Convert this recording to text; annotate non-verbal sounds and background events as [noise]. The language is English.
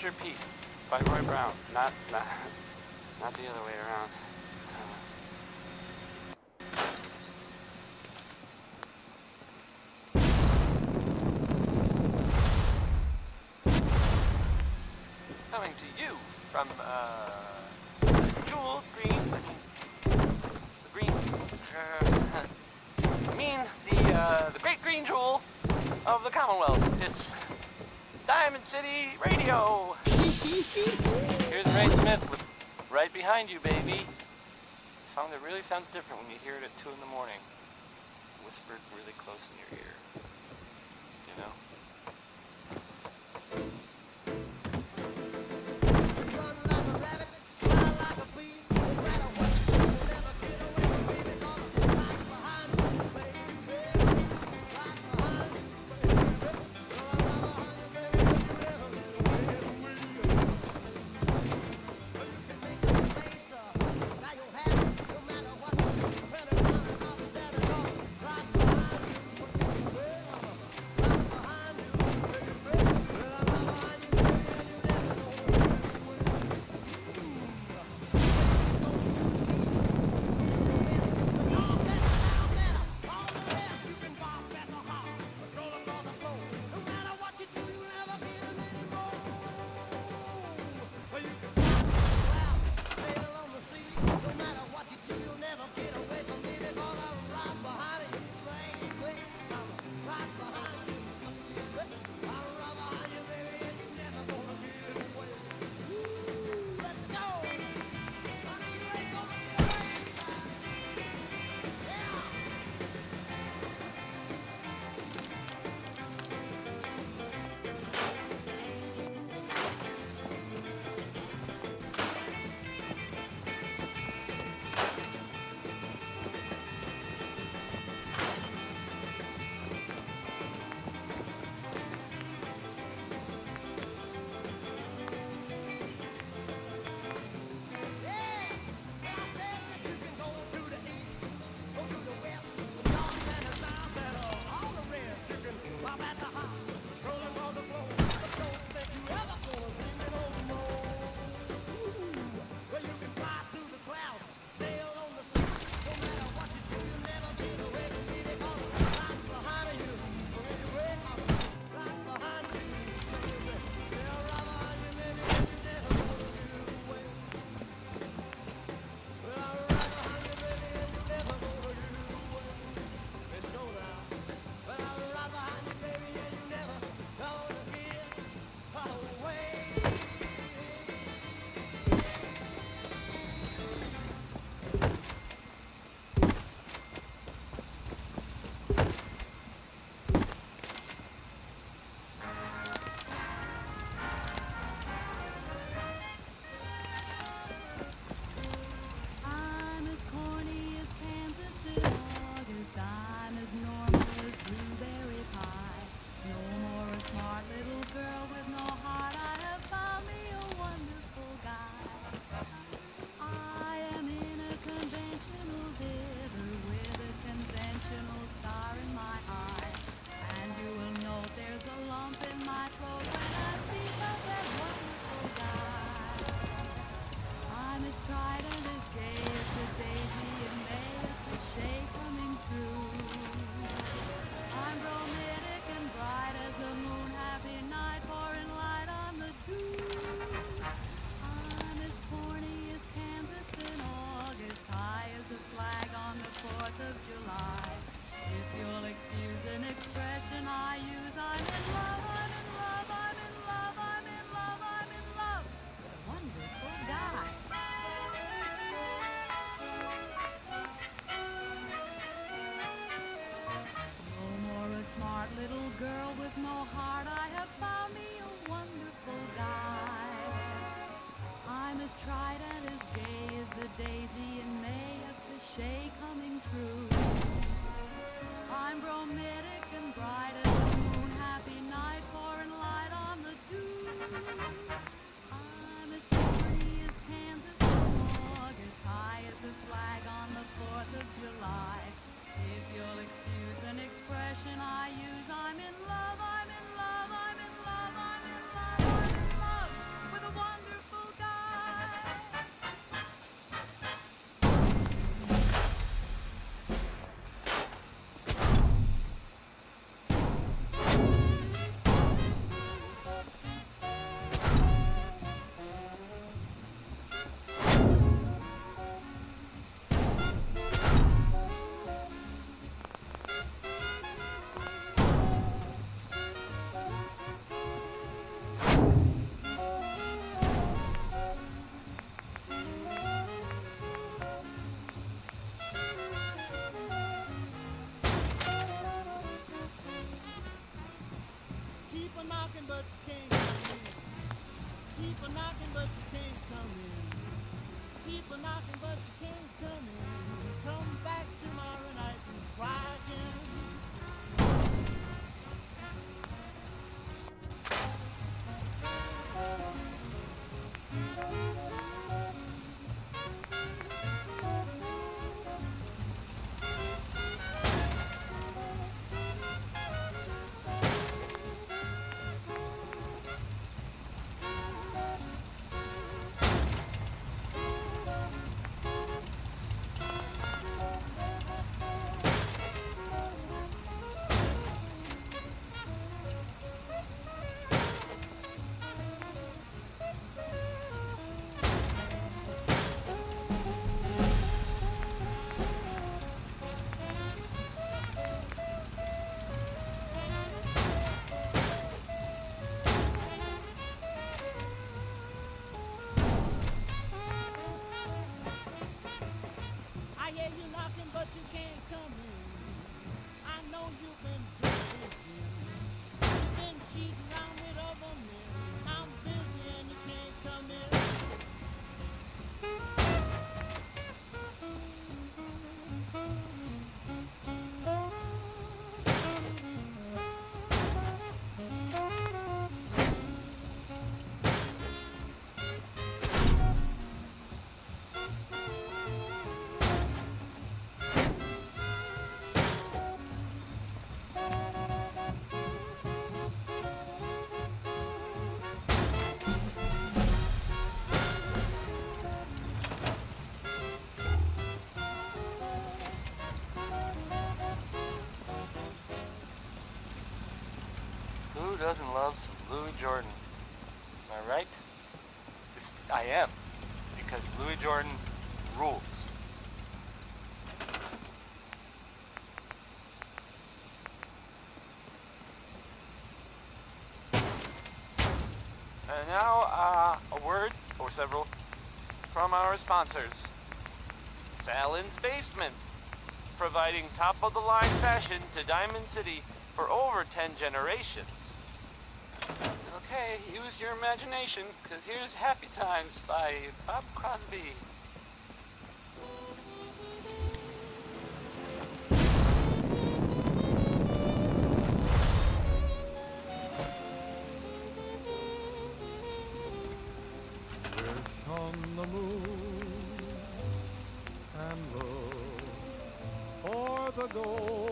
Soldier Pete by Roy Brown. Not, not, not the other way around. Coming to you from, uh, Jewel Green, the green, uh, I [laughs] mean, the, uh, the great green jewel of the Commonwealth. It's Diamond City Radio. Here's Ray Smith with Right Behind You, Baby. A song that really sounds different when you hear it at 2 in the morning. Whispered really close in your ear. You know? with no heart, I have found me a wonderful guy. I'm as tried and as gay as the daisy in May, a cliche coming true. I'm bromidic and bright as the moon, happy night, pouring light on the dew. but you can't come in. Keep a knocking but you can't come in. Keep a knocking but you can't come in. Come back tomorrow night and try again. Doesn't love some Louis Jordan? Am I right? It's, I am, because Louis Jordan rules. And now, uh, a word or several from our sponsors. Fallon's Basement, providing top of the line fashion to Diamond City for over 10 generations. Okay, use your imagination, because here's Happy Times by Bob Crosby. Wish on the moon and look for the gold